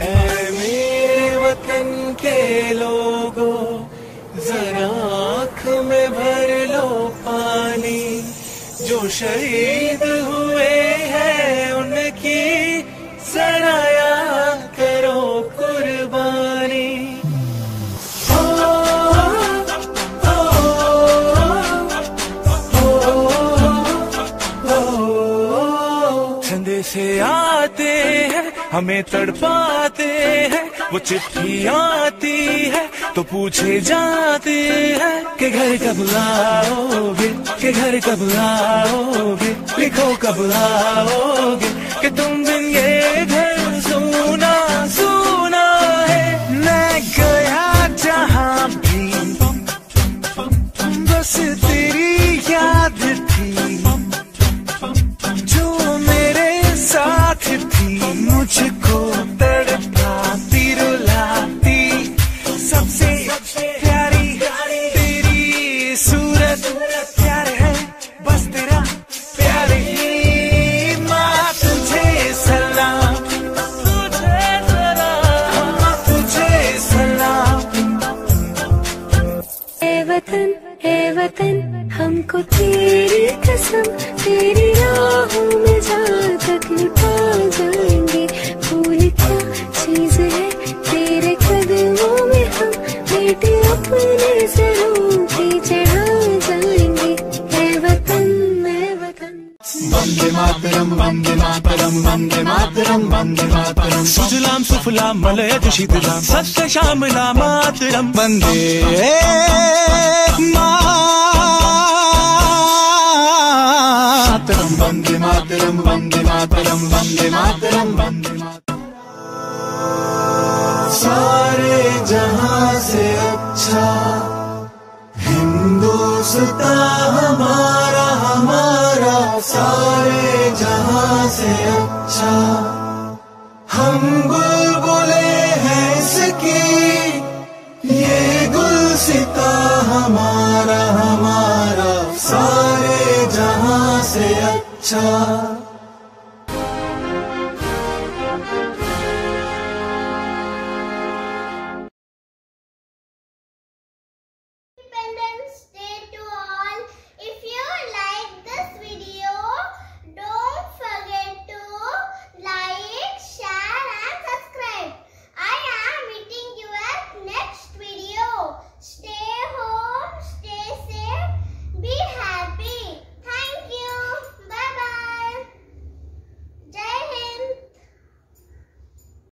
اے میرے وطن کے لوگوں ذرا آنکھ میں بھر لو پانی۔ جو شہید ہوئے ہیں ان کی ذرا یاد کرو قربانی۔ چندے سے آتے ہیں ہمیں تڑپاتے ہیں، وہ چٹھی آتی ہے تو پوچھے جاتے ہیں کہ گھر کب لاؤ گے کہ گھر کب لاؤ گے لکھو کب لاؤ گے کہ تم بن یہ گھر سونا سونا ہے۔ میں گیا جہاں بھی، بس تیری اے وطن ہم کو تیری قسم تیری راہوں میں جا تک نکا جائیں گے۔ پھول کیا چیز ہے تیرے قدموں میں؟ ہم بیٹے اپنے سروں کی چڑھا جائیں گے۔ اے وطن اے وطن۔ بندے ماترم بندے ماترم بندے ماترم بندے ماترم۔ سجلام سفلام ملے شیتلام ست شام ناماترم۔ بندے ماترم وندے ماترم وندے ماترم وندے سارے جہاں سے اچھا ہندوستان ہمارا ہمارا سارے جہاں سے اچھا ہم 자